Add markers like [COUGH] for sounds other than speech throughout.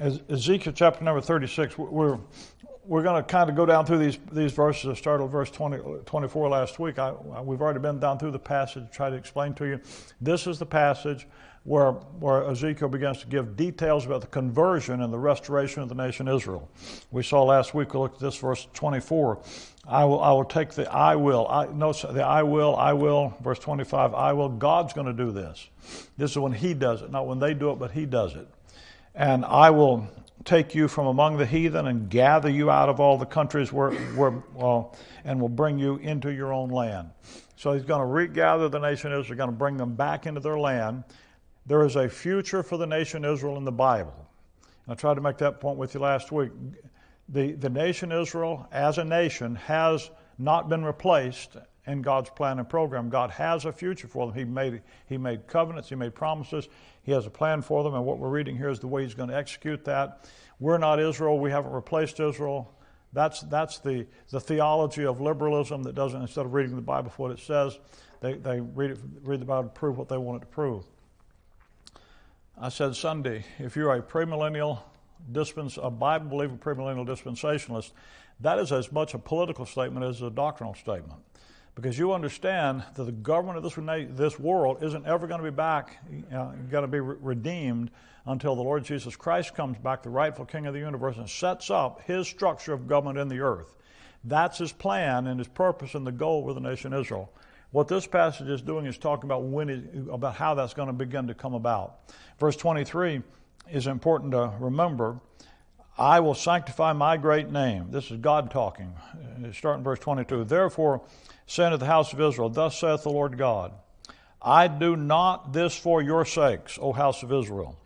Ezekiel chapter number 36, we're, we're going to kind of go down through these, these verses. I started with verse 20, 24 last week. I, we've already been down through the passage, to try to explain to you. This is the passage where, where Ezekiel begins to give details about the conversion and the restoration of the nation Israel. We saw last week, we looked at this verse 24. I will, I will take the I will. I, no, the I will, I will, verse 25, I will. God's going to do this. This is when He does it, not when they do it, but He does it. And I will take you from among the heathen and gather you out of all the countries where, where and will bring you into your own land. So he's going to regather the nation Israel, going to bring them back into their land. There is a future for the nation Israel in the Bible. I tried to make that point with you last week. The, the nation Israel, as a nation, has not been replaced in God's plan and program. God has a future for them. He made, he made covenants, He made promises, He has a plan for them, and what we're reading here is the way He's going to execute that. We're not Israel, we haven't replaced Israel. That's, that's the, the theology of liberalism that doesn't, instead of reading the Bible for what it says, they, they read, it, read the Bible to prove what they want it to prove. I said Sunday, if you're a premillennial dispens, a Bible believing premillennial dispensationalist, that is as much a political statement as a doctrinal statement because you understand that the government of this, this world isn't ever going to be back, uh, going to be re- redeemed until the Lord Jesus Christ comes back, the rightful King of the universe, and sets up his structure of government in the earth. That's his plan and his purpose and the goal with the nation Israel. What this passage is doing is talking about when it, about how that's going to begin to come about. Verse 23 is important to remember. I will sanctify my great name. This is God talking. Starting verse 22. Therefore, say unto the house of Israel, Thus saith the Lord God, I do not this for your sakes, O house of Israel,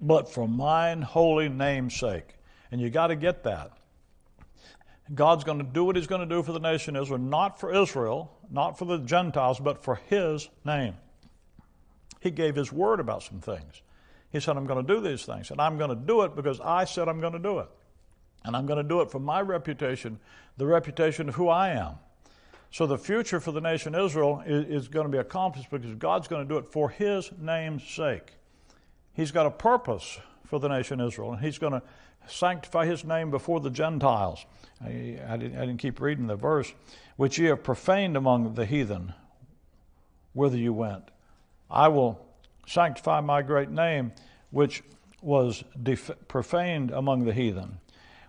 but for mine holy name's sake. And you got to get that. God's going to do what He's going to do for the nation of Israel, not for Israel, not for the Gentiles, but for His name. He gave His word about some things. He said, I'm going to do these things, and I'm going to do it because I said I'm going to do it. And I'm going to do it for my reputation, the reputation of who I am. So the future for the nation Israel is, is going to be accomplished because God's going to do it for His name's sake. He's got a purpose for the nation Israel, and He's going to sanctify His name before the Gentiles. I, I, didn't, I didn't keep reading the verse, which ye have profaned among the heathen, whither you went. I will sanctify my great name, which was def- profaned among the heathen,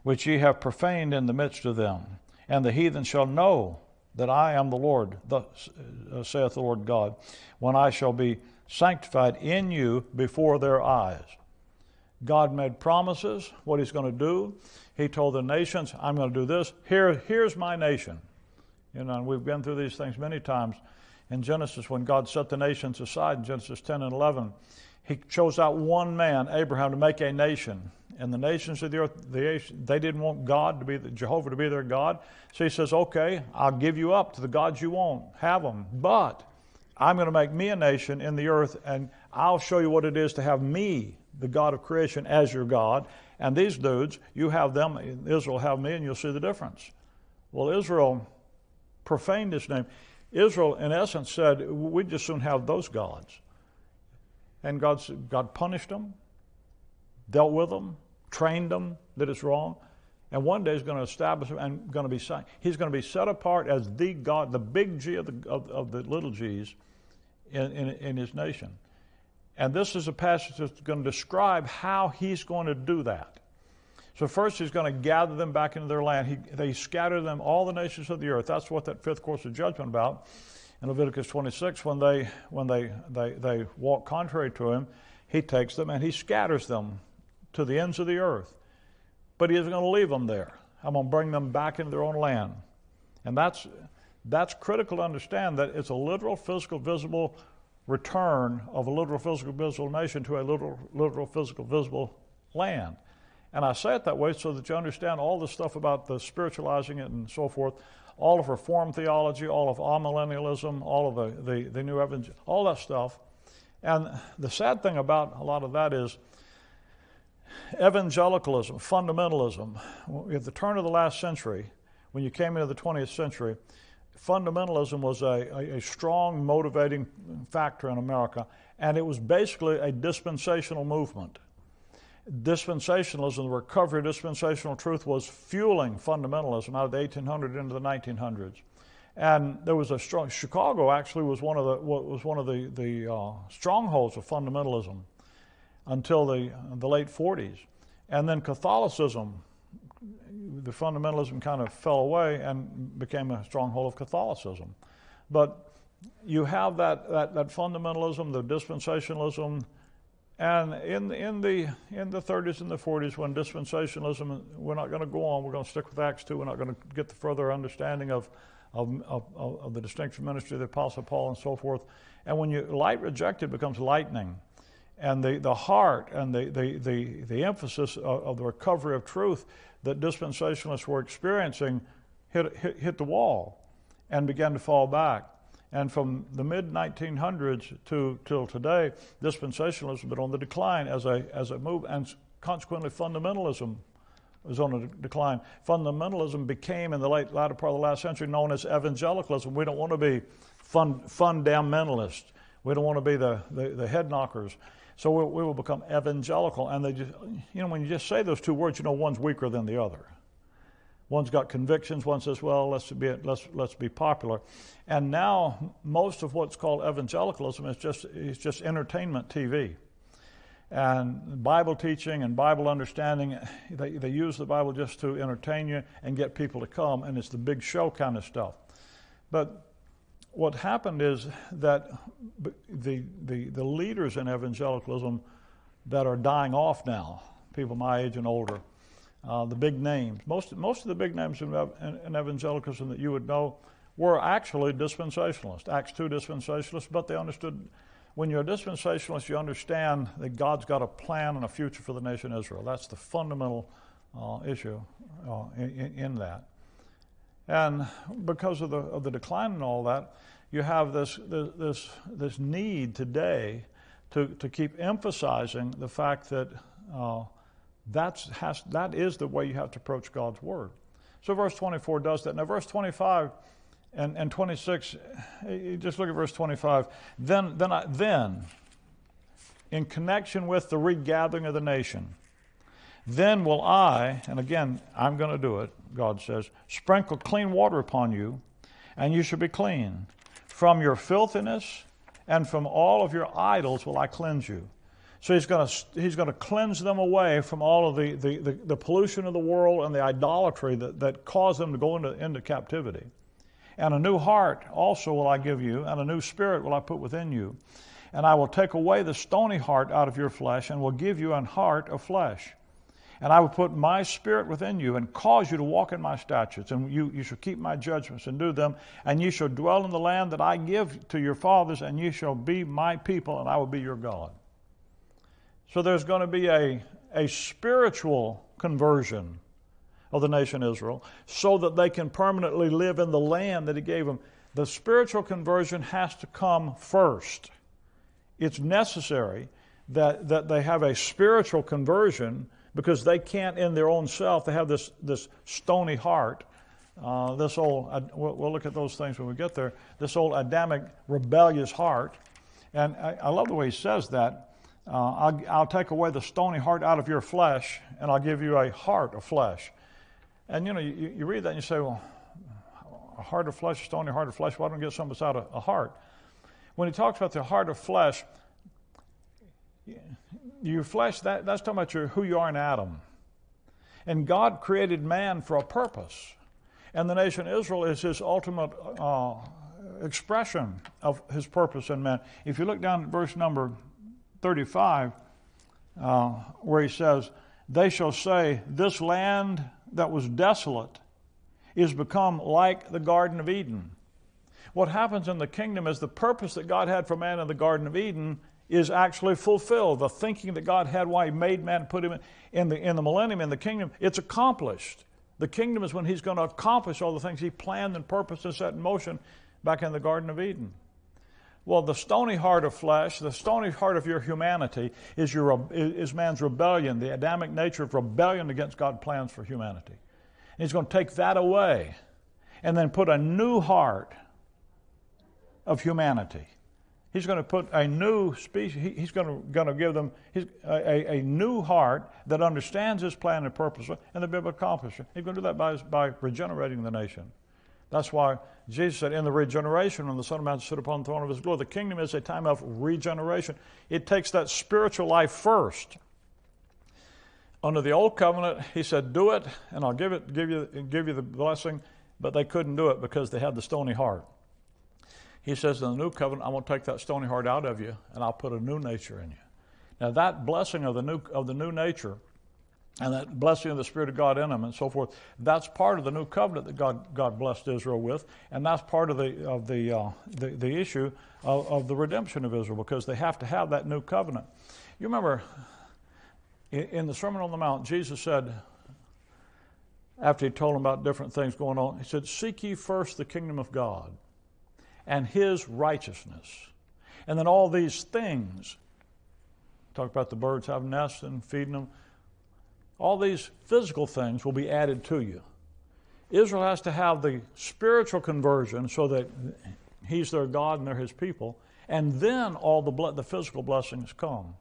which ye have profaned in the midst of them. And the heathen shall know that I am the Lord, thus uh, saith the Lord God, when I shall be sanctified in you before their eyes. God made promises, what He's going to do. He told the nations, I'm going to do this. Here, here's my nation. You know, and we've been through these things many times in Genesis when God set the nations aside in Genesis 10 and 11. He chose out one man, Abraham, to make a nation and the nations of the earth, they didn't want God to be, Jehovah to be their God. So he says, okay, I'll give you up to the gods you want, have them, but I'm going to make me a nation in the earth, and I'll show you what it is to have me, the God of creation, as your God. And these dudes, you have them, Israel have me, and you'll see the difference. Well, Israel profaned his name. Israel, in essence, said, we'd just soon have those gods. And God, God punished them, dealt with them, trained them that it's wrong. And one day he's going to establish them and going to be he's going to be set apart as the God, the big G of the, of, of the little G's in, in, in his nation. And this is a passage that's going to describe how he's going to do that. So first he's going to gather them back into their land. He, they scatter them all the nations of the earth. That's what that fifth course of judgment about. In Leviticus 26, when they when they, they, they walk contrary to him, he takes them and he scatters them to the ends of the earth. But he isn't going to leave them there. I'm going to bring them back into their own land. And that's, that's critical to understand that it's a literal, physical, visible return of a literal, physical, visible nation to a literal, literal, physical, visible land. And I say it that way so that you understand all the stuff about the spiritualizing it and so forth, all of Reformed theology, all of amillennialism, all of the, the, the new evangel, all that stuff. And the sad thing about a lot of that is evangelicalism, fundamentalism, at the turn of the last century, when you came into the 20th century, fundamentalism was a, a, a, strong motivating factor in America, and it was basically a dispensational movement. dispensationalism, the recovery of dispensational truth, was fueling fundamentalism out of the 1800s into the 1900s. And there was a strong. Chicago actually was one of the was one of the the uh, strongholds of fundamentalism until the the late 40s, and then Catholicism, the fundamentalism kind of fell away and became a stronghold of Catholicism. But you have that that, that fundamentalism, the dispensationalism and in, in, the, in the 30s and the 40s, when dispensationalism, we're not going to go on, we're going to stick with Acts 2, we're not going to get the further understanding of, of, of, of the distinction ministry of the Apostle Paul and so forth. And when you light rejected becomes lightning. And the, the heart and the, the, the, the emphasis of, of the recovery of truth that dispensationalists were experiencing hit, hit, hit the wall and began to fall back. And from the mid 1900s to till today, dispensationalism has been on the decline as a as a move, and consequently fundamentalism was on a decline. Fundamentalism became in the late latter part of the last century known as evangelicalism. We don't want to be fun fundamentalist. We don't want to be the, the, the head knockers. So we, we will become evangelical. And they just, you know, when you just say those two words, you know one's weaker than the other. One's got convictions. One says, "Well, let's be let's let's be popular," and now most of what's called evangelicalism is just is just entertainment TV, and Bible teaching and Bible understanding. They they use the Bible just to entertain you and get people to come, and it's the big show kind of stuff. But what happened is that the the the leaders in evangelicalism that are dying off now, people my age and older uh, the big names. Most, most of the big names in, in, evangelicalism that you would know were actually dispensationalists, Acts 2 dispensationalists, but they understood when you're a dispensationalist, you understand that God's got a plan and a future for the nation Israel. That's the fundamental uh, issue uh, in, in, that. And because of the, of the decline and all that, you have this, this, this need today to, to keep emphasizing the fact that uh, that's has, that is the way you have to approach God's Word. So verse 24 does that. Now, verse 25 and, and 26, just look at verse 25. Then, then, I, then, in connection with the regathering of the nation, then will I, and again, I'm going to do it, God says, sprinkle clean water upon you, and you shall be clean. From your filthiness and from all of your idols will I cleanse you. So he's going to, he's going to cleanse them away from all of the, the, the, the, pollution of the world and the idolatry that, that caused them to go into, into captivity. And a new heart also will I give you, and a new spirit will I put within you. And I will take away the stony heart out of your flesh, and will give you an heart of flesh. And I will put my spirit within you, and cause you to walk in my statutes, and you, you shall keep my judgments and do them. And you shall dwell in the land that I give to your fathers, and you shall be my people, and I will be your God. So there's going to be a, a spiritual conversion of the nation Israel so that they can permanently live in the land that He gave them. The spiritual conversion has to come first. It's necessary that, that they have a spiritual conversion because they can't, in their own self, they have this, this stony heart. Uh, this old, uh, we'll, we'll, look at those things when we get there. This old Adamic rebellious heart. And I, I love the way he says that uh, I'll, I'll, take away the stony heart out of your flesh, and I'll give you a heart of flesh. And you know, you, you read that and you say, well, a heart of flesh, a stony heart of flesh, why don't we get something out of a heart? When he talks about the heart of flesh, your flesh, that, that's talking about your, who you are in Adam. And God created man for a purpose. And the nation Israel is his ultimate uh, expression of his purpose in man. If you look down at verse number 35, uh, where he says, They shall say, This land that was desolate is become like the Garden of Eden. What happens in the kingdom is the purpose that God had for man in the Garden of Eden is actually fulfilled. The thinking that God had why He made man, and put him in the, in the millennium, in the kingdom, it's accomplished. The kingdom is when He's going to accomplish all the things He planned and purposed and set in motion back in the Garden of Eden. Well, the stony heart of flesh, the stony heart of your humanity, is, your, is man's rebellion, the Adamic nature of rebellion against God's plans for humanity. And he's going to take that away and then put a new heart of humanity He's going to put a new species, he's going to, going to give them a, a, new heart that understands his plan and purpose, and they'll be able to accomplish it. He's going to do that by, by regenerating the nation. That's why Jesus said, In the regeneration, when the Son of Man sit upon the throne of his glory, the kingdom is a time of regeneration. It takes that spiritual life first. Under the old covenant, he said, Do it, and I'll give it, give you, give you the blessing, but they couldn't do it because they had the stony heart. He says, In the new covenant, I'm going to take that stony heart out of you, and I'll put a new nature in you. Now, that blessing of the new, of the new nature and that blessing of the Spirit of God in them and so forth. That's part of the new covenant that God, God blessed Israel with, and that's part of the, of the, uh, the, the, issue of, of, the redemption of Israel because they have to have that new covenant. You remember in, in the Sermon on the Mount, Jesus said, after he told them about different things going on, he said, Seek ye first the kingdom of God and his righteousness. And then all these things, talk about the birds having nests and feeding them all these physical things will be added to you. Israel has to have the spiritual conversion so that He's their God and they're His people, and then all the, the physical blessings come.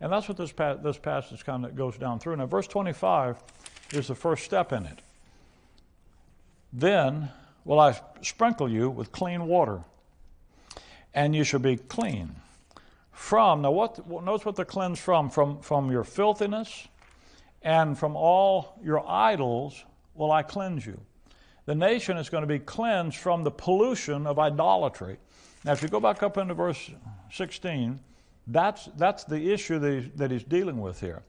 And that's what this, pa- this passage kind of goes down through. Now, verse 25 is the first step in it. Then will I sprinkle you with clean water, and you shall be clean. From, now what, notice what they're cleansed from, from, from your filthiness and from all your idols will I cleanse you. The nation is going to be cleansed from the pollution of idolatry. Now, if you go back up into verse 16, that's, that's the issue that he's, that he's dealing with here.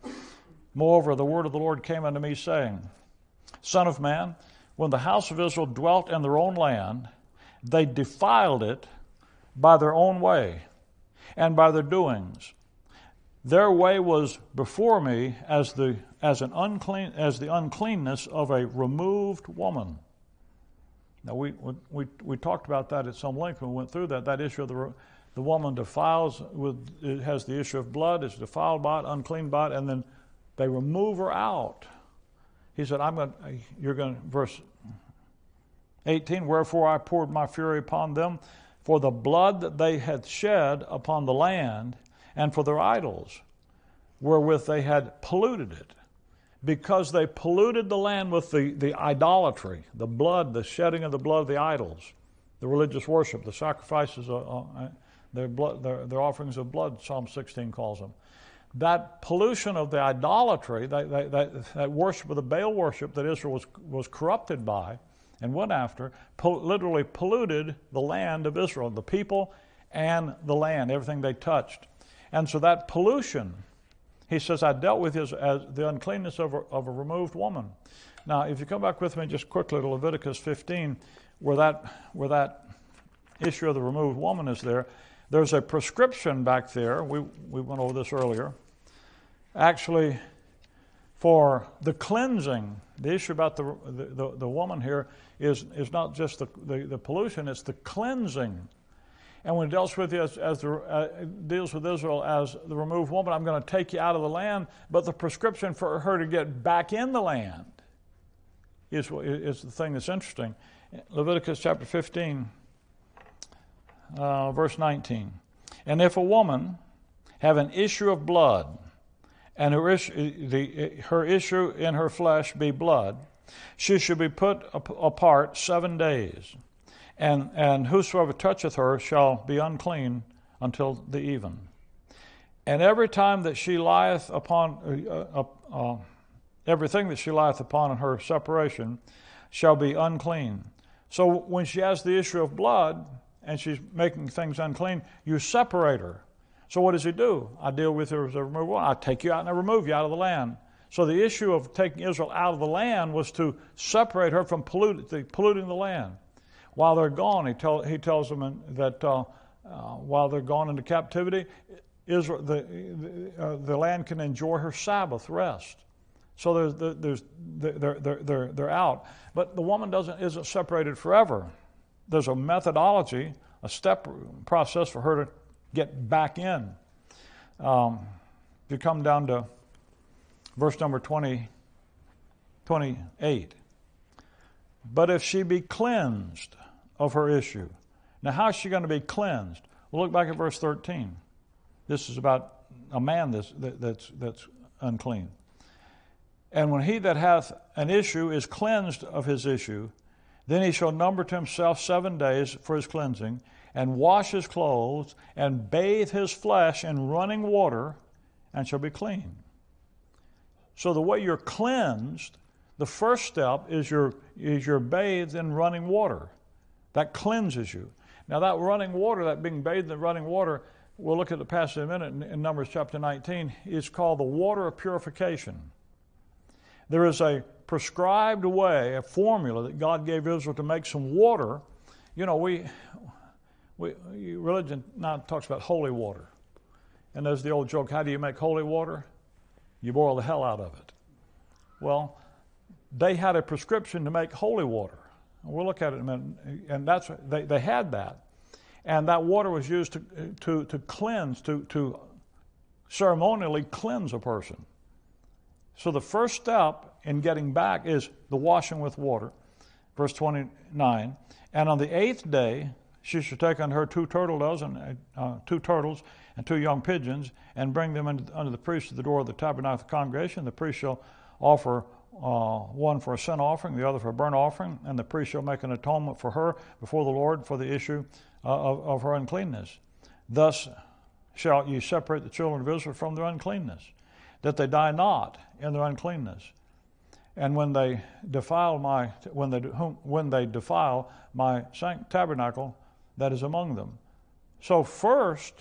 Moreover, the word of the Lord came unto me, saying, Son of man, when the house of Israel dwelt in their own land, they defiled it by their own way and by their doings. Their way was before me as the, as, an unclean, as the uncleanness of a removed woman. Now, we, we, we talked about that at some length when we went through that. That issue of the, the woman defiles, with, it has the issue of blood, is defiled by it, unclean by it, and then they remove her out. He said, I'm going you're going verse 18, wherefore I poured my fury upon them for the blood that they had shed upon the land and for their idols, wherewith they had polluted it. Because they polluted the land with the, the idolatry, the blood, the shedding of the blood of the idols, the religious worship, the sacrifices, uh, uh, their, blood, their, their offerings of blood, Psalm 16 calls them that pollution of the idolatry, that, that, that, that, worship of the Baal worship that Israel was, was corrupted by and went after, po- literally polluted the land of Israel, the people and the land, everything they touched. And so that pollution, he says, I dealt with his, as the uncleanness of a, of a removed woman. Now, if you come back with me just quickly to Leviticus 15, where that, where that issue of the removed woman is there, there's a prescription back there. We, we went over this earlier. Actually, for the cleansing, the issue about the, the, the, woman here is, is not just the, the, the pollution, it's the cleansing and when it deals with, as, as the, uh, deals with Israel as the removed woman, I'm going to take you out of the land. But the prescription for her to get back in the land is, is the thing that's interesting. Leviticus chapter 15, uh, verse 19. And if a woman have an issue of blood, and her issue, the, her issue in her flesh be blood, she should be put apart seven days and, and whosoever toucheth her shall be unclean until the even. And every time that she lieth upon, uh, uh, uh, everything that she lieth upon in her separation shall be unclean. So when she has the issue of blood and she's making things unclean, you separate her. So what does he do? I deal with her as a removal. I take you out and I remove you out of the land. So the issue of taking Israel out of the land was to separate her from polluting the land. While they're gone, he, tell, he tells them that uh, uh, while they're gone into captivity, Israel, the, the, uh, the, land can enjoy her Sabbath rest. So there's, there's, they're, they're, they're, they're out. But the woman doesn't, isn't separated forever. There's a methodology, a step process for her to get back in. Um, if you come down to verse number 20, 28. But if she be cleansed of her issue. Now, how is she going to be cleansed? Well, look back at verse 13. This is about a man that's, that, that's, that's unclean. And when he that hath an issue is cleansed of his issue, then he shall number to himself seven days for his cleansing, and wash his clothes, and bathe his flesh in running water, and shall be clean. So the way you're cleansed, the first step is you're, is you're bathed in running water. That cleanses you. Now, that running water, that being bathed in running water, we'll look at the passage in a minute in, in Numbers chapter 19, is called the water of purification. There is a prescribed way, a formula that God gave Israel to make some water. You know, we, we religion now talks about holy water. And there's the old joke how do you make holy water? You boil the hell out of it. Well, they had a prescription to make holy water. We'll look at it in a minute. And that's, they, they had that. And that water was used to, to, to cleanse, to, to ceremonially cleanse a person. So the first step in getting back is the washing with water. Verse 29. And on the eighth day, she shall take unto her two turtle doves and uh, two turtles and two young pigeons and bring them unto the priest at the door of the tabernacle of the congregation. The priest shall offer uh, one for a sin offering, the other for a burnt offering, and the priest shall make an atonement for her before the Lord for the issue uh, of, of her uncleanness. Thus shall ye separate the children of Israel from their uncleanness, that they die not in their uncleanness. And when they defile my when they when they defile my tabernacle that is among them. So first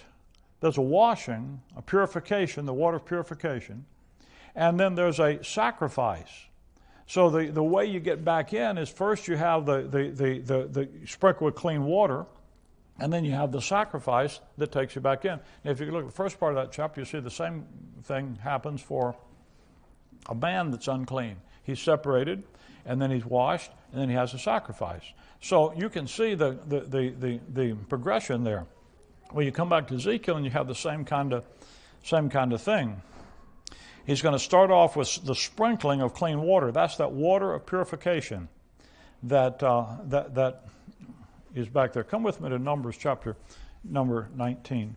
there's a washing, a purification, the water of purification, and then there's a sacrifice. So the, the way you get back in is first you have the, the, the, the, the sprinkle with clean water, and then you have the sacrifice that takes you back in. If you look at the first part of that chapter, you see the same thing happens for a man that's unclean. He's separated, and then he's washed, and then he has a sacrifice. So you can see the, the, the, the, the progression there. Well, you come back to Ezekiel and you have the same kind of, same kind of thing. He's going to start off with the sprinkling of clean water. That's that water of purification that, uh, that, that is back there. Come with me to Numbers chapter number 19.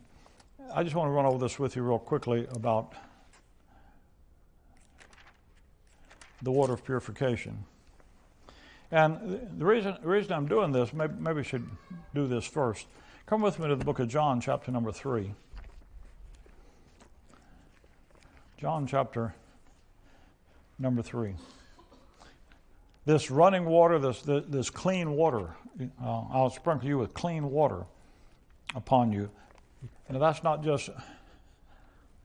I just want to run over this with you real quickly about the water of purification. And the reason, the reason I'm doing this, maybe, maybe I should do this first. Come with me to the book of John, chapter number 3. John, chapter number 3. This running water, this, this, this clean water, uh, I'll sprinkle you with clean water upon you. And that's not just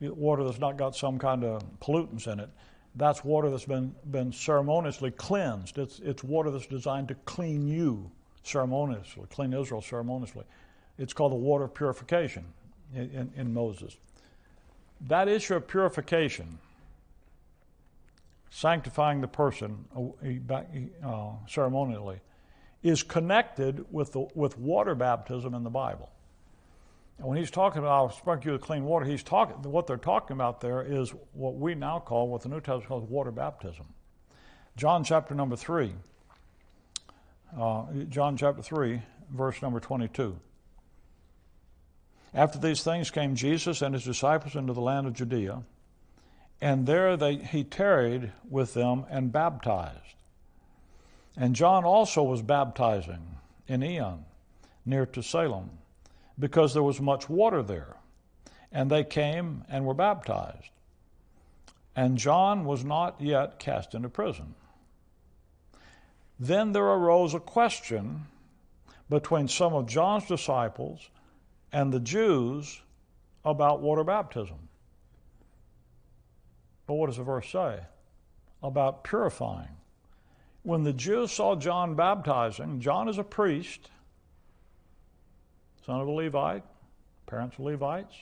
water that's not got some kind of pollutants in it. That's water that's been, been ceremoniously cleansed. It's, it's water that's designed to clean you ceremoniously, clean Israel ceremoniously. It's called the water of purification in, in, in Moses. That issue of purification, sanctifying the person uh, uh, ceremonially, is connected with, the, with water baptism in the Bible. And when he's talking about I'll sprinkle you with clean water, he's talking what they're talking about there is what we now call, what the New Testament calls water baptism. John chapter number three. Uh, John chapter three, verse number twenty-two. After these things came Jesus and his disciples into the land of Judea, and there they, he tarried with them and baptized. And John also was baptizing in Aenon, near to Salem, because there was much water there. And they came and were baptized. And John was not yet cast into prison. Then there arose a question between some of John's disciples and the Jews about water baptism. But what does the verse say? About purifying. When the Jews saw John baptizing, John is a priest, son of a Levite, parents were Levites.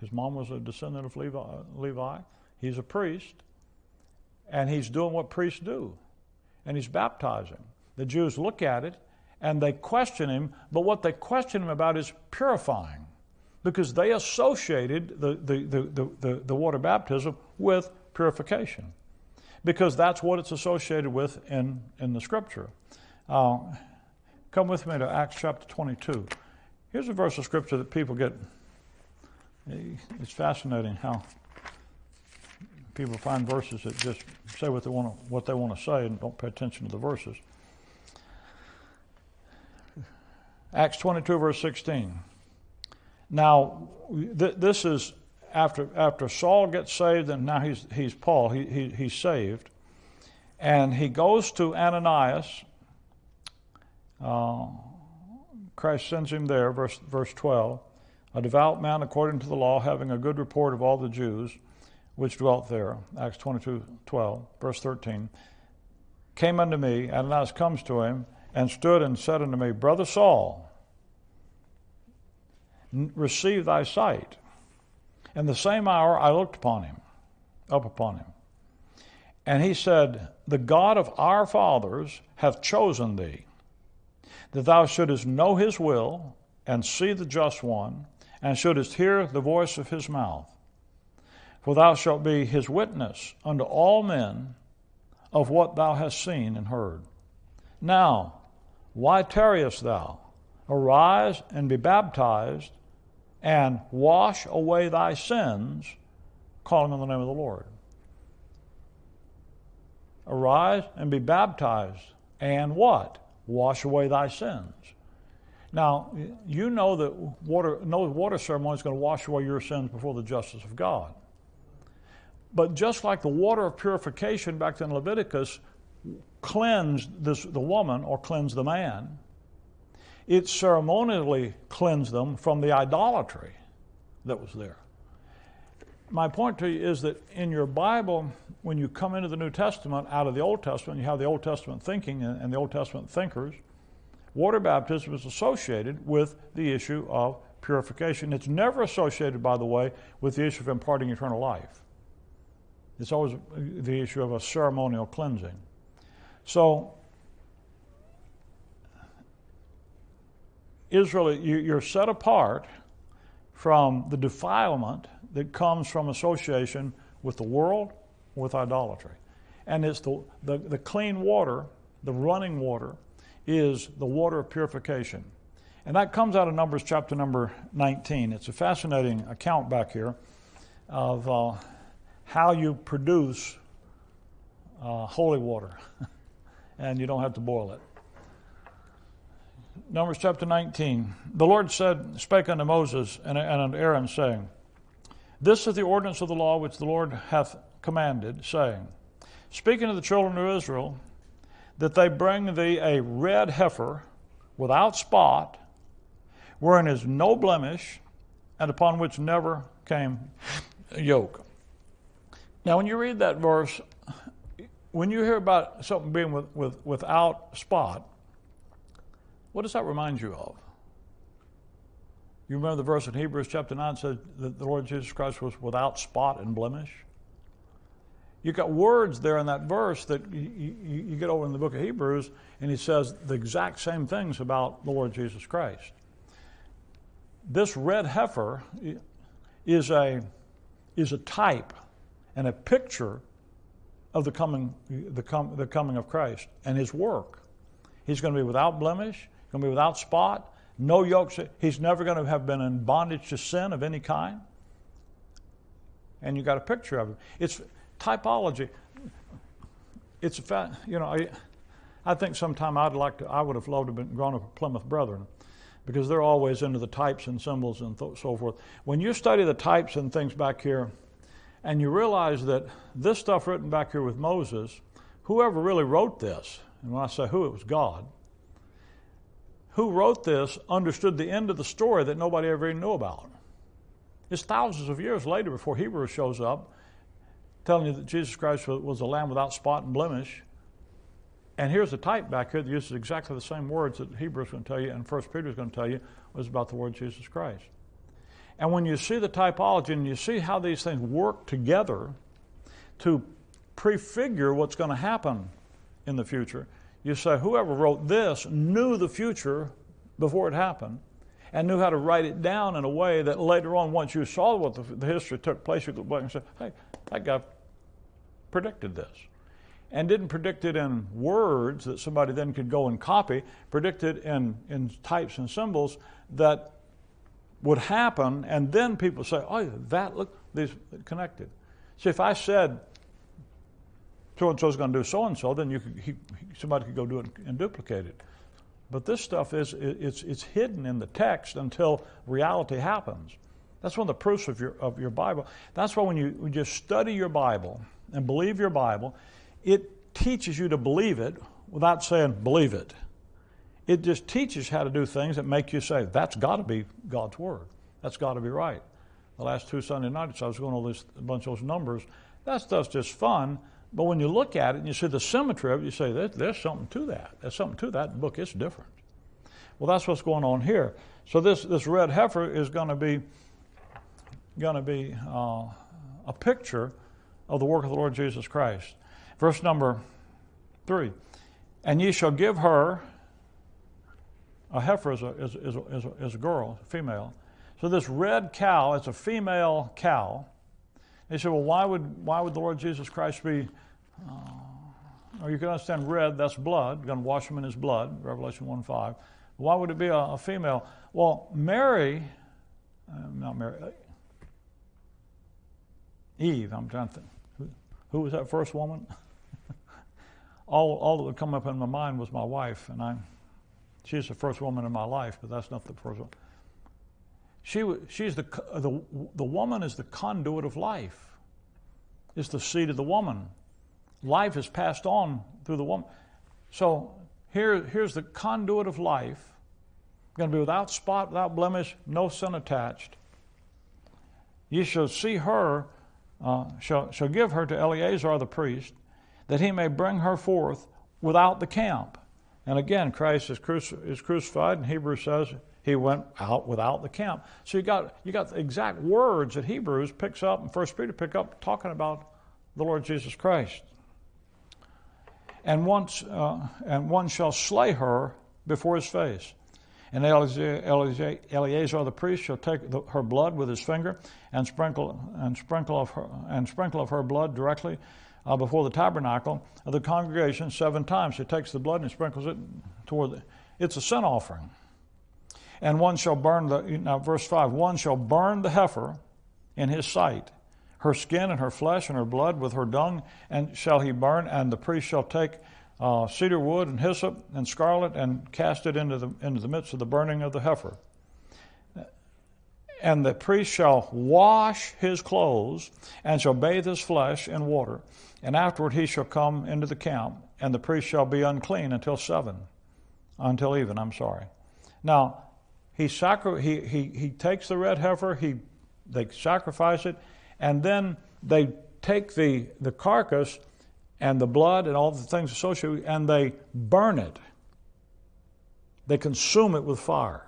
His mom was a descendant of Levi. Levi. He's a priest, and he's doing what priests do, and he's baptizing. The Jews look at it and they question him, but what they question him about is purifying because they associated the, the, the, the, the water baptism with purification because that's what it's associated with in, in the scripture. Uh, come with me to Acts chapter 22. Here's a verse of scripture that people get. It's fascinating how people find verses that just say what they want to, what they want to say and don't pay attention to the verses. Acts 22, verse 16. Now, th- this is after, after Saul gets saved, and now he's, he's Paul, he, he, he's saved. And he goes to Ananias. Uh, Christ sends him there, verse, verse 12. A devout man according to the law, having a good report of all the Jews which dwelt there. Acts 22 12, verse 13. Came unto me, Ananias comes to him, and stood and said unto me, Brother Saul, receive thy sight. In the same hour I looked upon him, up upon him. And he said, The God of our fathers hath chosen thee, that thou shouldest know his will, and see the just one, and shouldest hear the voice of his mouth. For thou shalt be his witness unto all men of what thou hast seen and heard. Now, why tarriest thou? Arise and be baptized, and wash away thy sins, calling on the name of the Lord. Arise and be baptized, and what? Wash away thy sins. Now, you know that water, no water ceremony is going to wash away your sins before the justice of God. But just like the water of purification back in Leviticus cleansed this, the woman or cleansed the man, it ceremonially cleansed them from the idolatry that was there. My point to you is that in your Bible, when you come into the New Testament out of the Old Testament, you have the Old Testament thinking and the Old Testament thinkers. Water baptism is associated with the issue of purification. It's never associated, by the way, with the issue of imparting eternal life. It's always the issue of a ceremonial cleansing. So, Israel, you're set apart from the defilement that comes from association with the world, with idolatry. And it's the, the, the clean water, the running water, is the water of purification. And that comes out of Numbers chapter number 19. It's a fascinating account back here of uh, how you produce uh, holy water, [LAUGHS] and you don't have to boil it. Numbers chapter 19. The Lord said, spake unto Moses and, unto Aaron, saying, This is the ordinance of the law which the Lord hath commanded, saying, Speaking to the children of Israel, that they bring thee a red heifer without spot, wherein is no blemish, and upon which never came yoke. Now, when you read that verse, when you hear about something being with, with, without spot, what does that remind you of? You remember the verse in Hebrews chapter 9 said that the Lord Jesus Christ was without spot and blemish? You've got words there in that verse that you, you, you, get over in the book of Hebrews, and he says the exact same things about the Lord Jesus Christ. This red heifer is a, is a type and a picture of the coming, the, com- the coming of Christ and his work. He's going to be without blemish, going to be without spot, no yoke. He's never going to have been in bondage to sin of any kind. And you got a picture of him. It's typology. It's a fact, you know, I, I think sometime I'd like to, I would have loved to have been grown up with Plymouth Brethren because they're always into the types and symbols and th- so forth. When you study the types and things back here, and you realize that this stuff written back here with Moses, whoever really wrote this, and when I say who, it was God, who wrote this understood the end of the story that nobody ever even knew about. It's thousands of years later before Hebrews shows up telling you that Jesus Christ was a lamb without spot and blemish. And here's a type back here that uses exactly the same words that Hebrews is going to tell you and First Peter is going to tell you was about the Lord Jesus Christ. And when you see the typology and you see how these things work together to prefigure what's going to happen in the future, you say, whoever wrote this knew the future before it happened and knew how to write it down in a way that later on, once you saw what the, the history took place, you could look back and say, hey, that guy predicted this. And didn't predict it in words that somebody then could go and copy, predicted in, in types and symbols that would happen, and then people say, "Oh, that look, these connected." See, if I said so and so is going to do so and so, then you could, he, somebody could go do it and duplicate it. But this stuff is it's it's hidden in the text until reality happens. That's one of the proofs of your of your Bible. That's why when you, when you just study your Bible and believe your Bible, it teaches you to believe it without saying believe it. It just teaches how to do things that make you say, that's got to be God's Word. That's got to be right. The last two Sunday nights, I was going over this, a bunch of those numbers. That stuff's just fun, but when you look at it and you see the symmetry of it, you say, there's, there's something to that. There's something to that book. It's different. Well, that's what's going on here. So this, this red heifer is going to be going to be uh, a picture of the work of the Lord Jesus Christ. Verse number three, and ye shall give her a heifer is a, is, is, is, a, is a girl, female. So this red cow is a female cow. They said, well, why would, why would the Lord Jesus Christ be, uh, or you can understand red, that's blood, going to wash him in his blood, Revelation 1 5. Why would it be a, a female? Well, Mary, uh, not Mary, uh, Eve, I'm trying to think. Who, who was that first woman? [LAUGHS] all, all that would come up in my mind was my wife, and I She's the first woman in my life, but that's not the first one. She, she's the, the, the woman is the conduit of life. It's the seed of the woman. Life is passed on through the woman. So here, here's the conduit of life. Going to be without spot, without blemish, no sin attached. Ye shall see her, uh, shall, shall give her to Eleazar the priest, that he may bring her forth without the camp. And again, Christ is, cruci- is crucified, and Hebrews says he went out without the camp. So you got you got the exact words that Hebrews picks up and First Peter pick up talking about the Lord Jesus Christ. And once uh, and one shall slay her before his face. And Eleazar, the priest shall take the, her blood with his finger and sprinkle and sprinkle of her and sprinkle of her blood directly uh, before the tabernacle of the congregation seven times. He takes the blood and sprinkles it toward the, it's a sin offering. And one shall burn the, now verse 5, one shall burn the heifer in his sight, her skin and her flesh and her blood with her dung, and shall he burn, and the priest shall take uh, cedar wood and hyssop and scarlet and cast it into the, into the midst of the burning of the heifer. And the priest shall wash his clothes and shall bathe his flesh in water and afterward he shall come into the camp, and the priest shall be unclean until seven, until even, I'm sorry. Now, he, sacri- he, he, he takes the red heifer, he, they sacrifice it, and then they take the, the carcass and the blood and all the things associated, and they burn it. They consume it with fire.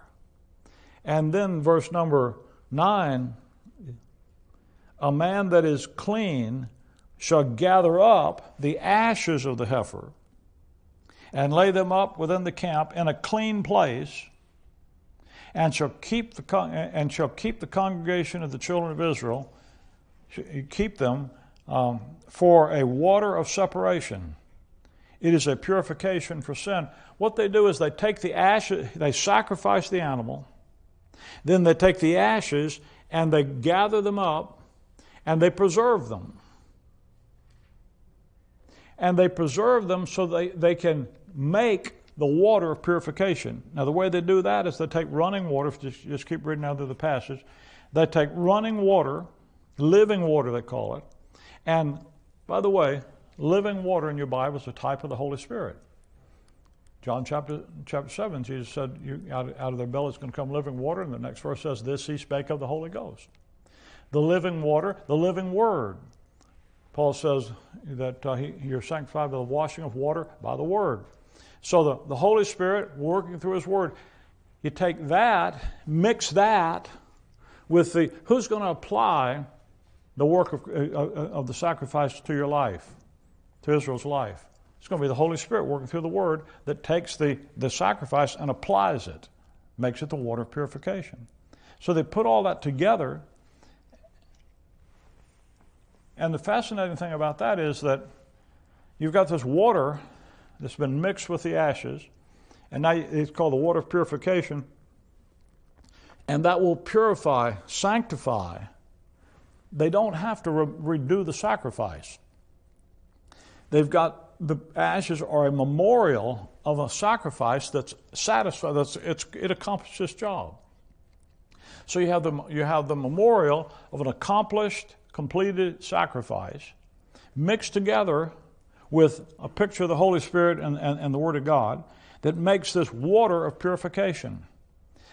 And then, verse number nine a man that is clean shall gather up the ashes of the heifer and lay them up within the camp in a clean place and shall keep the and shall keep the congregation of the children of Israel keep them um, for a water of separation. It is a purification for sin. What they do is they take the ashes they sacrifice the animal then they take the ashes and they gather them up and they preserve them and they preserve them so they, they can make the water of purification. Now, the way they do that is they take running water, just, just keep reading out through the passage. They take running water, living water, they call it. And by the way, living water in your Bible is a type of the Holy Spirit. John chapter, chapter 7, Jesus said, you, out, out of their belly is going to come living water. And the next verse says, This he spake of the Holy Ghost. The living water, the living word. Paul says that uh, he, you're sanctified by the washing of water by the Word. So the, the Holy Spirit working through His Word, you take that, mix that with the who's going to apply the work of, uh, uh, of the sacrifice to your life, to Israel's life. It's going to be the Holy Spirit working through the Word that takes the, the sacrifice and applies it, makes it the water of purification. So they put all that together and the fascinating thing about that is that you've got this water that's been mixed with the ashes, and now it's called the water of purification. and that will purify, sanctify. They don't have to re- redo the sacrifice. They've got the ashes are a memorial of a sacrifice that's satisfied, that's, it accomplished its job. So you have, the, you have the memorial of an accomplished, completed sacrifice mixed together with a picture of the Holy Spirit and, and, and the Word of God that makes this water of purification.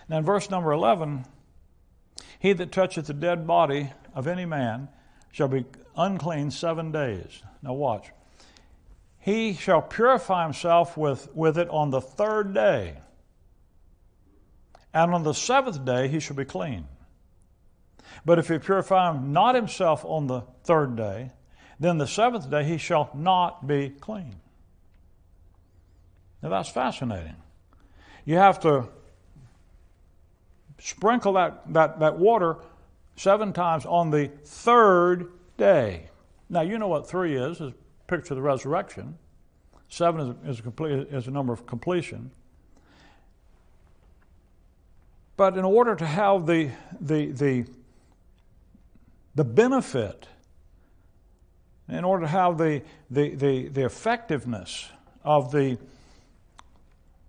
Now, in verse number 11, he that toucheth the dead body of any man shall be unclean seven days. Now, watch. He shall purify himself with, with it on the third day. And on the seventh day he shall be clean. But if he purify not himself on the third day, then the seventh day he shall not be clean. Now that's fascinating. You have to sprinkle that, that, that water seven times on the third day. Now, you know what three is, is picture of the resurrection. Seven is, is, a, complete, is a number of completion. But in order to have the, the, the, the benefit, in order to have the, the, the, the effectiveness of the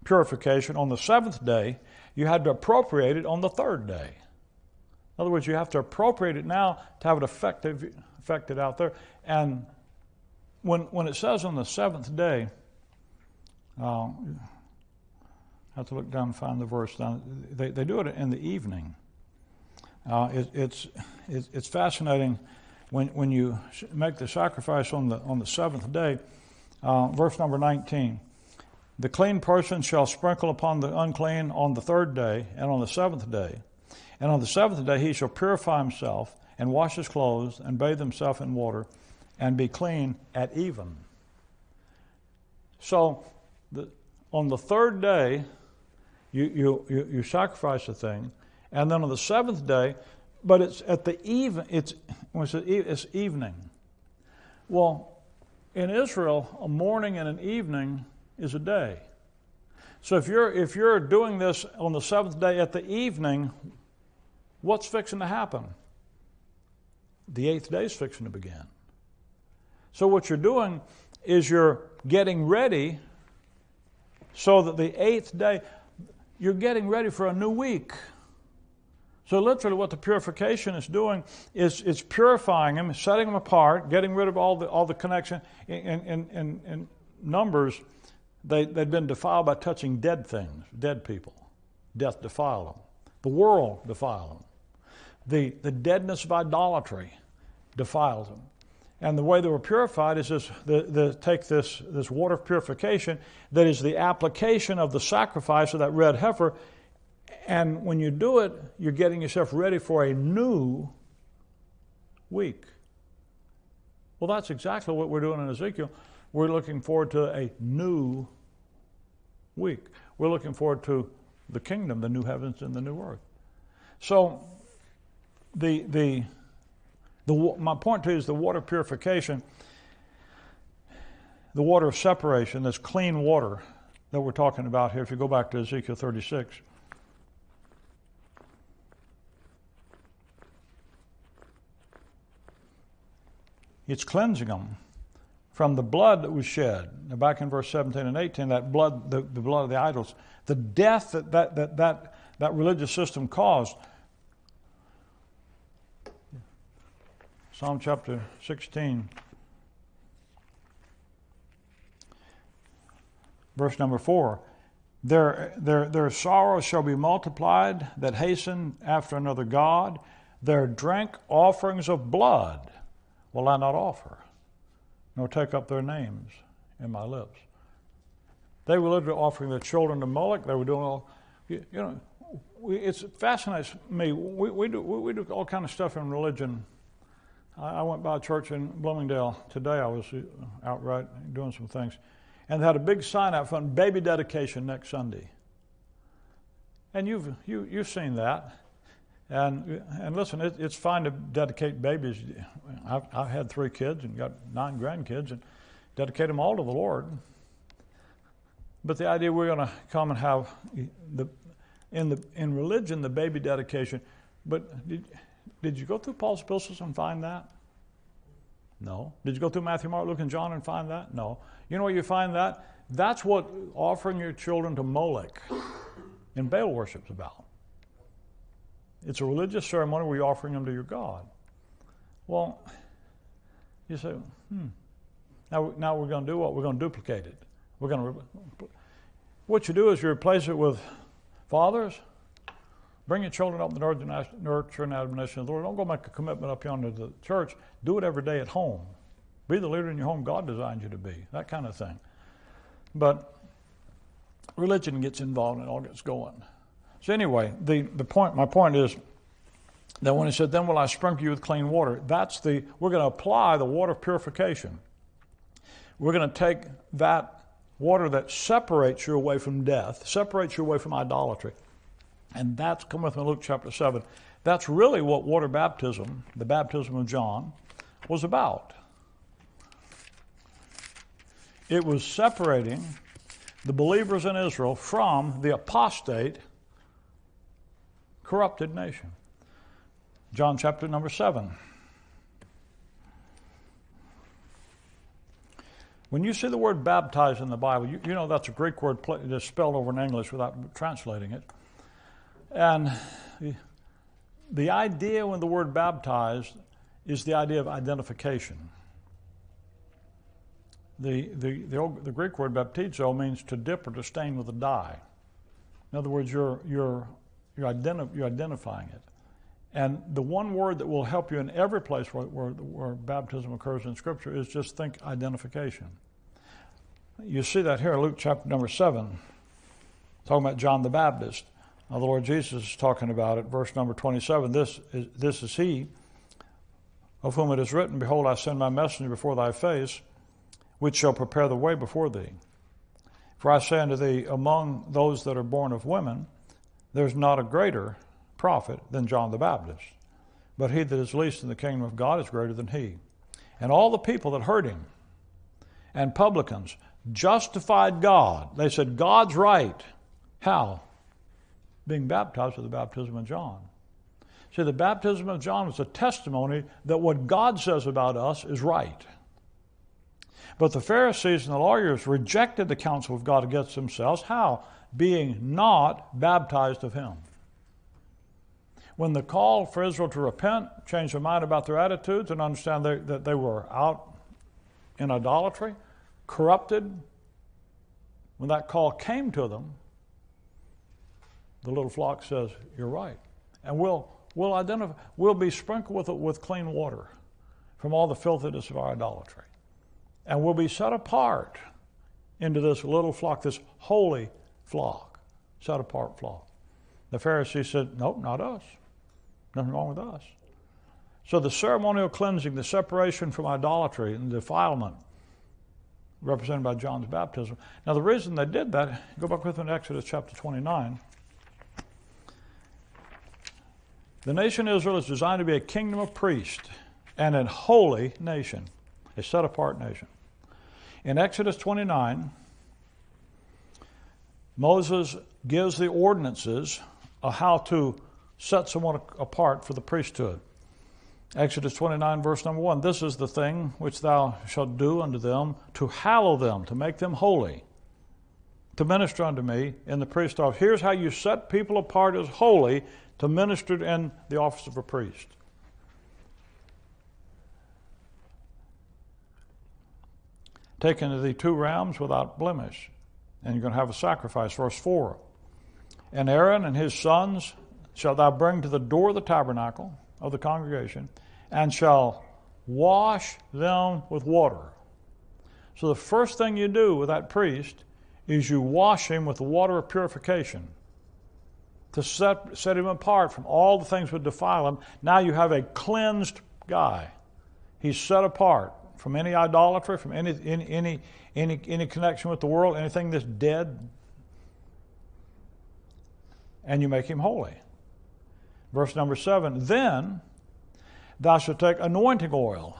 purification on the seventh day, you had to appropriate it on the third day. In other words, you have to appropriate it now to have it effective, affected out there. And when, when it says on the seventh day, uh, I have to look down and find the verse. Down. They, they do it in the evening. Uh, it, it's, it, it's fascinating when, when you make the sacrifice on the, on the seventh day. Uh, verse number 19. The clean person shall sprinkle upon the unclean on the third day and on the seventh day. And on the seventh day he shall purify himself and wash his clothes and bathe himself in water and be clean at even. So the, on the third day, you, you, you, you sacrifice a thing, and then on the seventh day, but it's at the even, it's, it's evening. Well, in Israel, a morning and an evening is a day. So if you're, if you're doing this on the seventh day at the evening, what's fixing to happen? The eighth day is fixing to begin. So what you're doing is you're getting ready so that the eighth day, you're getting ready for a new week. So literally what the purification is doing is it's purifying them, setting them apart, getting rid of all the, all the connection. In, in, in, in numbers, they, they'd been defiled by touching dead things, dead people. Death defiled them. The world defiled them. The, the deadness of idolatry defiles them. And the way they were purified is this, the, the, take this, this water of purification that is the application of the sacrifice of that red heifer. And when you do it, you're getting yourself ready for a new week. Well, that's exactly what we're doing in Ezekiel. We're looking forward to a new week. We're looking forward to the kingdom, the new heavens and the new earth. So, the, the, the, my point to you is the water purification, the water of separation, this clean water that we're talking about here, if you go back to Ezekiel 36. It's cleansing them from the blood that was shed. Now back in verse 17 and 18, that blood, the, the blood of the idols, the death that that, that, that, that religious system caused Psalm chapter 16, verse number 4. Their, their, their sorrows shall be multiplied that hasten after another God. Their drink offerings of blood will I not offer, nor take up their names in my lips. They were literally offering their children to Moloch. They were doing all, you, you know, we, it fascinates me. We, we, do, we do all kind of stuff in religion I went by a church in Bloomingdale today. I was uh, outright doing some things, and they had a big sign out front: "Baby dedication next Sunday." And you've you, you've seen that, and and listen, it, it's fine to dedicate babies. I've, I've had three kids and got nine grandkids, and dedicate them all to the Lord. But the idea we're going to come and have the in the in religion the baby dedication. But did, did you go through Paul's epistles and find that? No. Did you go through Matthew, Mark, Luke, and John and find that? No. You know where you find that? That's what offering your children to Moloch in Baal worship's about. It's a religious ceremony where you're offering them to your God. Well, you say, hmm. Now, now we're going to do what? We're going to duplicate it. We're going to. What you do is you replace it with fathers. Bring your children up in the nurture and admonition of the Lord. Don't go make a commitment up yonder to the church. Do it every day at home. Be the leader in your home God designed you to be. That kind of thing. But religion gets involved and it all gets going. So anyway, the, the point, my point is that when he said, then will I sprinkle you with clean water, that's the, we're going to apply the water of purification. We're going to take that water that separates you away from death, separates you away from idolatry. And that's, come with me, Luke chapter 7. That's really what water baptism, the baptism of John, was about. It was separating the believers in Israel from the apostate, corrupted nation. John chapter number 7. When you see the word baptized in the Bible, you, you know that's a Greek word that's spelled over in English without translating it. And the, idea when the word baptized is the idea of identification. The, the, the, old, the, Greek word baptizo means to dip or to stain with a dye. In other words, you're, you're, you're, identi- you're identifying it. And the one word that will help you in every place where, where, where baptism occurs in Scripture is just think identification. You see that here, in Luke chapter number 7, talking about John the Baptist. Now, the Lord Jesus is talking about it, verse number 27. This is, this is he of whom it is written, Behold, I send my messenger before thy face which shall prepare the way before thee. For I say unto thee, among those that are born of women, there's not a greater prophet than John the Baptist. But he that is least in the kingdom of God is greater than he. And all the people that heard him, and publicans, justified God. They said, God's right. How? Being baptized with the baptism of John. See, the baptism of John was a testimony that what God says about us is right. But the Pharisees and the lawyers rejected the counsel of God against themselves. How? Being not baptized of Him. When the call for Israel to repent, change their mind about their attitudes, and understand they, that they were out in idolatry, corrupted, when that call came to them, the little flock says, You're right. And we'll, we'll identify, we'll be sprinkled with, with clean water from all the filthiness of our idolatry and we'll be set apart into this little flock, this holy flock, set apart flock. The Pharisees said, Nope, not us. Nothing wrong with us. So the ceremonial cleansing, the separation from idolatry and the defilement, represented by John's baptism. Now, the reason they did that, go back with me to Exodus chapter 29. The nation Israel is designed to be a kingdom of priests and a holy nation a set apart nation. In Exodus 29, Moses gives the ordinances of how to set someone apart for the priesthood. Exodus 29, verse number 1 This is the thing which thou shalt do unto them to hallow them, to make them holy, to minister unto me in the priest office. Here's how you set people apart as holy to minister in the office of a priest. Take unto thee two rams without blemish, and you're going to have a sacrifice. Verse 4 And Aaron and his sons shall thou bring to the door of the tabernacle of the congregation, and shall wash them with water. So the first thing you do with that priest is you wash him with the water of purification to set, set him apart from all the things that defile him. Now you have a cleansed guy. He's set apart from any idolatry, from any, any, any, any, any connection with the world, anything that's dead, and you make him holy. Verse number seven Then thou shalt take anointing oil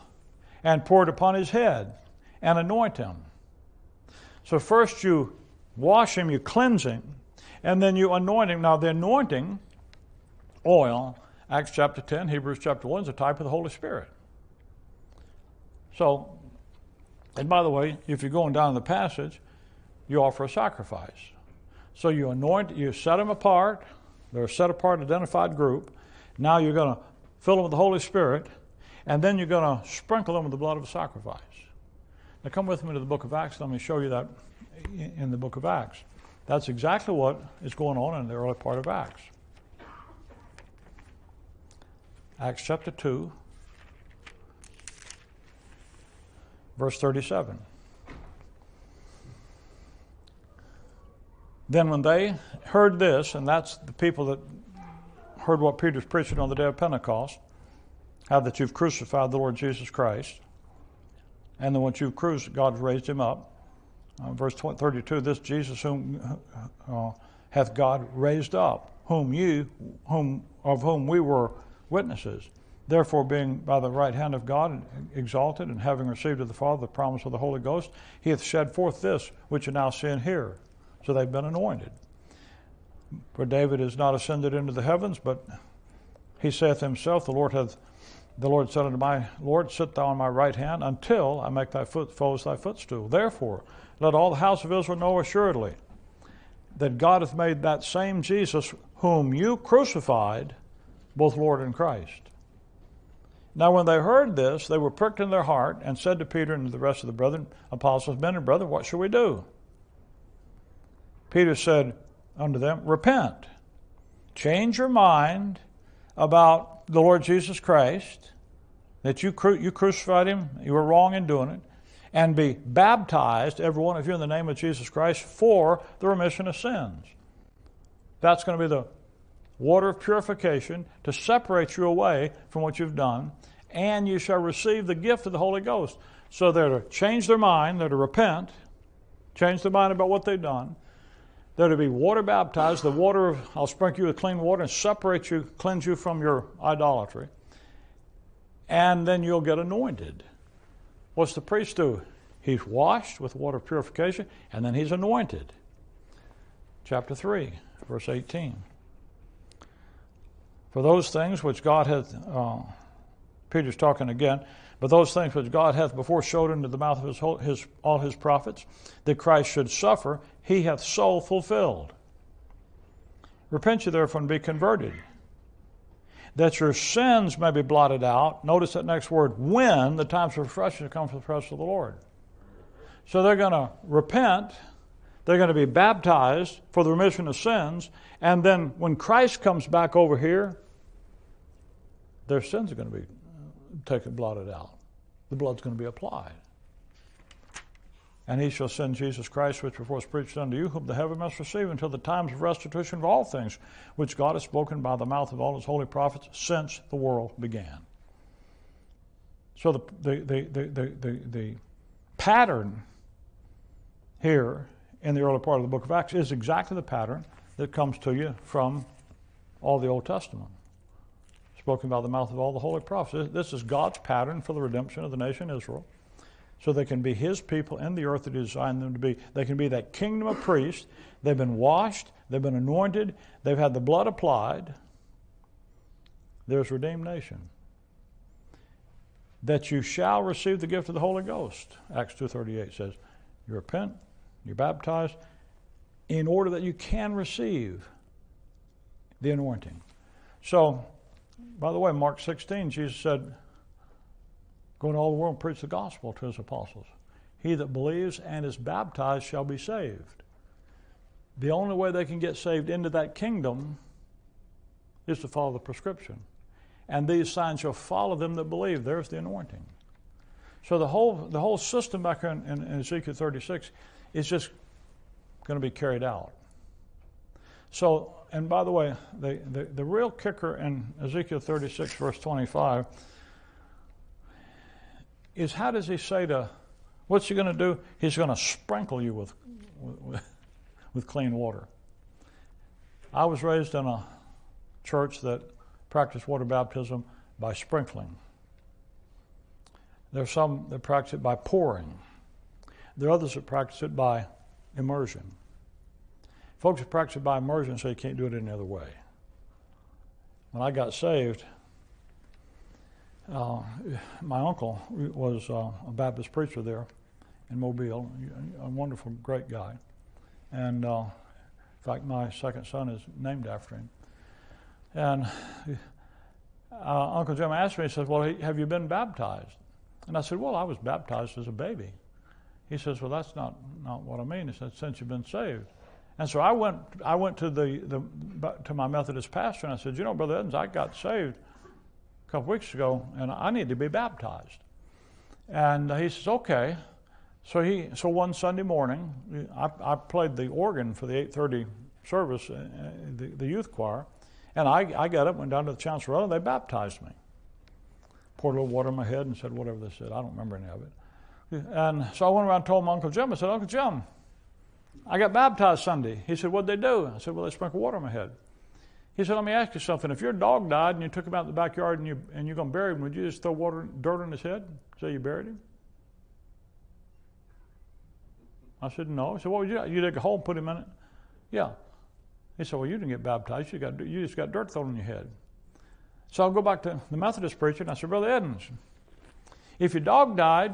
and pour it upon his head and anoint him. So first you wash him, you cleanse him, and then you anoint him. Now, the anointing oil, Acts chapter 10, Hebrews chapter 1, is a type of the Holy Spirit. So, and by the way, if you're going down the passage, you offer a sacrifice. So you anoint, you set them apart. They're a set apart, identified group. Now you're going to fill them with the Holy Spirit, and then you're going to sprinkle them with the blood of a sacrifice. Now come with me to the book of Acts. Let me show you that in the book of Acts. That's exactly what is going on in the early part of Acts. Acts chapter 2, verse 37. Then, when they heard this, and that's the people that heard what Peter's preaching on the day of Pentecost, how that you've crucified the Lord Jesus Christ, and then once you've crucified, God's raised him up. Uh, verse 32 This Jesus, whom uh, hath God raised up, whom you, whom of whom we were witnesses. Therefore, being by the right hand of God exalted, and having received of the Father the promise of the Holy Ghost, he hath shed forth this which you now see and hear. So they've been anointed. For David is not ascended into the heavens, but he saith himself, The Lord hath the Lord said unto my Lord, Sit thou on my right hand until I make thy foot, foes thy footstool. Therefore, let all the house of Israel know assuredly that God hath made that same Jesus whom you crucified both Lord and Christ. Now, when they heard this, they were pricked in their heart and said to Peter and to the rest of the brethren, apostles, men and brethren, what shall we do? Peter said unto them, Repent, change your mind about the Lord Jesus Christ, that you, cru- you crucified him, you were wrong in doing it, and be baptized, every one of you, in the name of Jesus Christ for the remission of sins. That's going to be the water of purification to separate you away from what you've done, and you shall receive the gift of the Holy Ghost. So they're to change their mind, they're to repent, change their mind about what they've done, they're to be water baptized. The water, I'll sprinkle you with clean water and separate you, cleanse you from your idolatry. And then you'll get anointed. What's the priest do? He's washed with water of purification, and then he's anointed. Chapter 3, verse 18. For those things which God hath, uh, Peter's talking again, but those things which God hath before showed into the mouth of his, whole, his, all his prophets, that Christ should suffer, he hath so fulfilled. Repent ye therefore and be converted, that your sins may be blotted out. Notice that next word, when the times of refreshing come from the presence of the Lord. So they're going to repent, they're going to be baptized for the remission of sins, and then when Christ comes back over here, their sins are going to be taken, blotted out. The blood's going to be applied. And he shall send Jesus Christ, which before was preached unto you, whom the heaven must receive until the times of restitution of all things, which God has spoken by the mouth of all his holy prophets since the world began. So the, the, the, the, the, the pattern here in the early part of the book of Acts is exactly the pattern that comes to you from all the Old Testament spoken by the mouth of all the holy prophets. This is God's pattern for the redemption of the nation Israel. So they can be His people in the earth that He designed them to be. They can be that kingdom of priests. They've been washed, they've been anointed, they've had the blood applied. There's redeemed nation. That you shall receive the gift of the Holy Ghost. Acts 2.38 says, you repent, you're baptized, in order that you can receive the anointing. So by the way, Mark 16, Jesus said, Go into all the world and preach the gospel to his apostles. He that believes and is baptized shall be saved. The only way they can get saved into that kingdom is to follow the prescription. And these signs shall follow them that believe. There's the anointing. So the whole, the whole system back in, in, in Ezekiel 36 is just going to be carried out. So, and by the way, the, the, the real kicker in Ezekiel 36, verse 25, is how does he say to, what's he going to do? He's going to sprinkle you with, with, with clean water. I was raised in a church that practiced water baptism by sprinkling. There are some that practice it by pouring. There are others that practice it by immersion. folks who practice it by immersion say you can't do it any other way. When I got saved, uh, my uncle was uh, a Baptist preacher there in Mobile, a wonderful, great guy. And uh, in fact, my second son is named after him. And uh, Uncle Jim asked me, he says, Well, have you been baptized? And I said, Well, I was baptized as a baby. He says, Well, that's not, not what I mean. He said, Since you've been saved. And so I went, I went to, the, the, to my Methodist pastor and I said, You know, Brother Edens, I got saved couple weeks ago and I need to be baptized. And he says, Okay. So he, so one Sunday morning, I, I played the organ for the 8:30 service, uh, the, the youth choir, and I, I got up, went down to the chancellor, and they baptized me. Poured a little water in my head and said whatever they said. I don't remember any of it. And so I went around and told my Uncle Jim, I said, Uncle Jim, I got baptized Sunday. He said, What'd they do? I said, Well, they sprinkled water on my head. He said, Let me ask you something. If your dog died and you took him out in the backyard and, you, and you're going to bury him, would you just throw water, dirt on his head? Say you buried him? I said, No. He said, What would you do? You dig a hole and put him in it? Yeah. He said, Well, you didn't get baptized. You, got, you just got dirt thrown on your head. So I'll go back to the Methodist preacher and I said, Brother Edens, if your dog died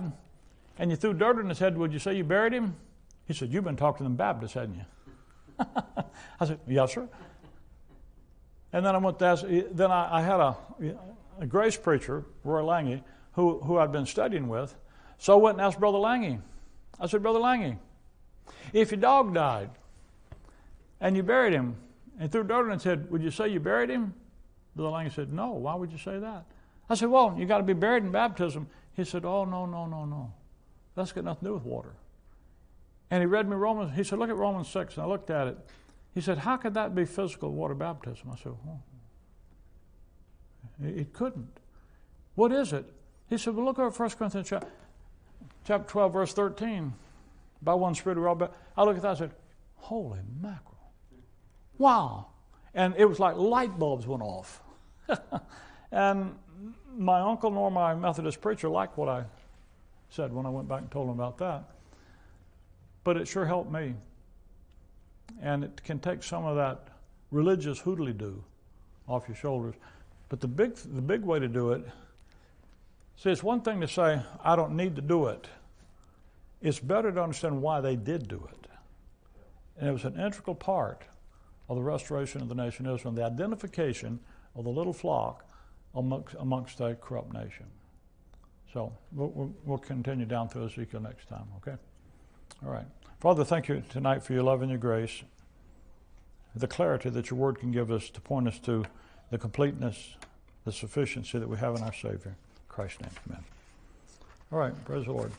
and you threw dirt on his head, would you say you buried him? He said, You've been talking to them Baptists, hadn't you? [LAUGHS] I said, Yes, sir. And then I went to then I, I had a, a grace preacher, Roy Lange, who, who I'd been studying with. So I went and asked Brother Lange. I said, Brother Lange, if your dog died and you buried him and threw dirt on his head, would you say you buried him? Brother Lange said, No. Why would you say that? I said, Well, you got to be buried in baptism. He said, Oh, no, no, no, no. That's got nothing to do with water. And he read me Romans. He said, Look at Romans 6. And I looked at it. He said, How could that be physical water baptism? I said, Well, it couldn't. What is it? He said, Well, look at 1 Corinthians chapter 12, verse 13. By one Spirit, we're all baptized. I looked at that and said, Holy mackerel. Wow. And it was like light bulbs went off. [LAUGHS] and my uncle nor my Methodist preacher liked what I said when I went back and told him about that. But it sure helped me. And it can take some of that religious hoodly do off your shoulders. But the big, the big way to do it, see, it's one thing to say, I don't need to do it. It's better to understand why they did do it. And it was an integral part of the restoration of the nation of Israel, the identification of the little flock amongst, amongst a corrupt nation. So we'll, we'll, continue down through Ezekiel next time, okay? All right. Father, thank you tonight for your love and your grace, the clarity that your word can give us to point us to the completeness, the sufficiency that we have in our Savior. In Christ's name, amen. All right, praise the Lord.